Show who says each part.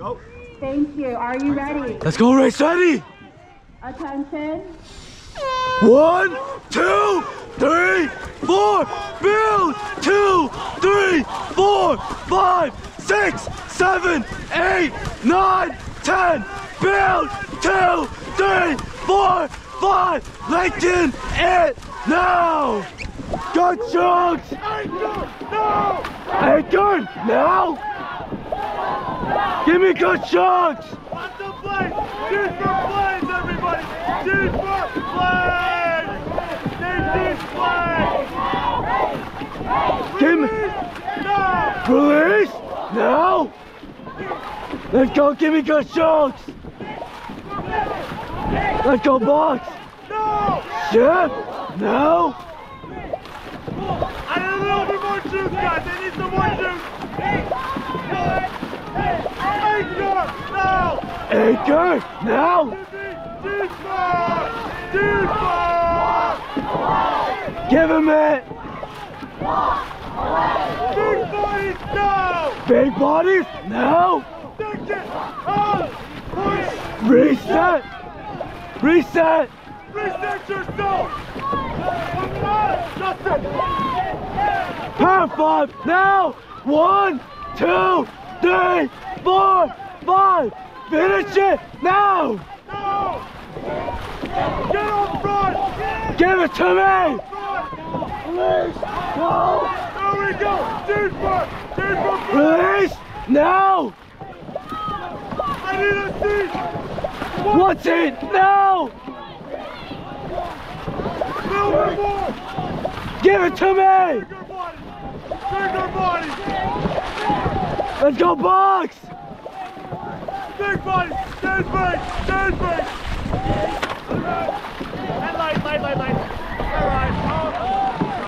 Speaker 1: Go.
Speaker 2: Thank you. Are you ready?
Speaker 3: Let's go, race ready.
Speaker 2: Attention.
Speaker 3: One, two, three, four. Build. Two, three, four, five, six, seven, eight, nine, ten. Build. Two, three, four, five. Lincoln it now. Good chunks.
Speaker 1: Anchor! No!
Speaker 3: Anchor now. Give me good shots!
Speaker 1: On the! Shoot for planes, everybody! Shoot for planes! Shoot planes!
Speaker 3: Give me.
Speaker 1: No!
Speaker 3: Release now. Let's go. Give me good shots! Let's go, box.
Speaker 1: No!
Speaker 3: Ship now.
Speaker 1: I need a little bit more juice, guys. I need some more juice. Anchor! No!
Speaker 3: Anchor now. Give him it.
Speaker 1: Big bodies, no!
Speaker 3: Big bodies now. Reset. Reset.
Speaker 1: Reset yourself!
Speaker 3: Power five now. One, two, three, four, five. Finish it now.
Speaker 1: No! Get up front!
Speaker 3: Give it to me. Release. No.
Speaker 1: There we go! Dude for! Dude front!
Speaker 3: Release now.
Speaker 1: I need a seat!
Speaker 3: What's it now?
Speaker 1: More!
Speaker 3: Give it to me.
Speaker 1: Bigger body! Bigger body!
Speaker 3: Let's go, box.
Speaker 1: Big body! Stand big! Stand big! And light, light, light, light. Alright.